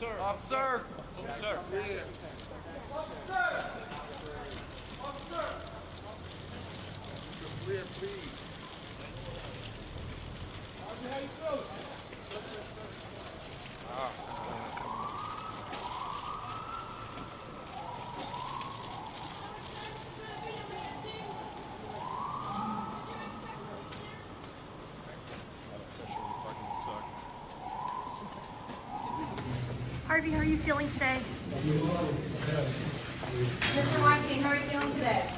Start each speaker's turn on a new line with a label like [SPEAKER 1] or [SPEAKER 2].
[SPEAKER 1] Officer.
[SPEAKER 2] Officer.
[SPEAKER 1] Officer.
[SPEAKER 3] Clear, please. How you feeling?
[SPEAKER 4] Harvey, how are you feeling today? Mr. Weinstein, how are you feeling today?